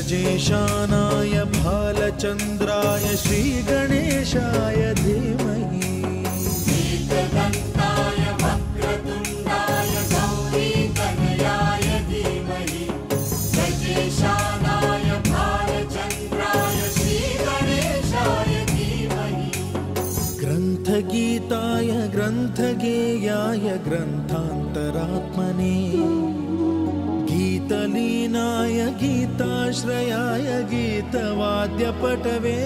गजेशानाय भालचन्द्राय श्रीगणेशाय धीमहि। एकदन्ताय वक्रतुण्डाय गौरीतनयाय धीमहि। गजेशानाय भालचन्द्राय श्रीगणेशाय धीमहि। ग्रन्थगीताय ग्रन्थगेयाय ग्रन्थान्तरात्मने गीतलीनाय गीताश्रयाय गीतवाद्यपटवे।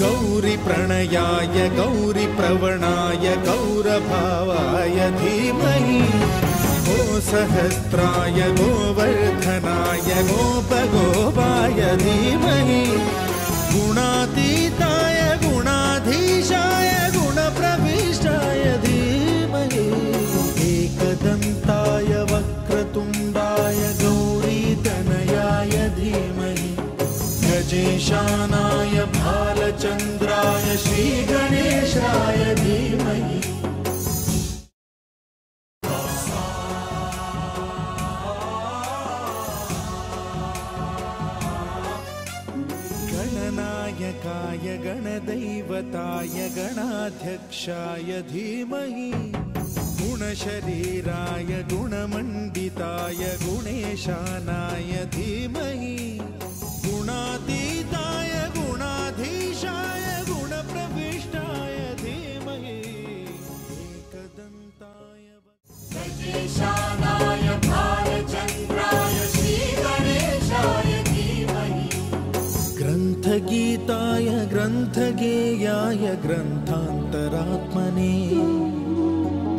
गौरिप्रणयाय गौरिप्रवणाय गौरभावाय धीमहि। गोसहस्राय गोवर्धनाय गोपगोपाय धीमहि गजेशानाय भालचन्द्राय श्रीगणेशाय धीमहि। गणनायकाय गणदैवताय गणाध्यक्षाय धीमहि। गुणशरीराय गुणमण्डिताय गुणेशानाय धीमहि। ग्रन्थगीताय ग्रन्थगेयाय ग्रन्थान्तरात्मने।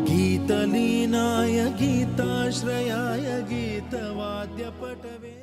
गीतलीनाय गीताश्रयाय गीतवाद्यपटवे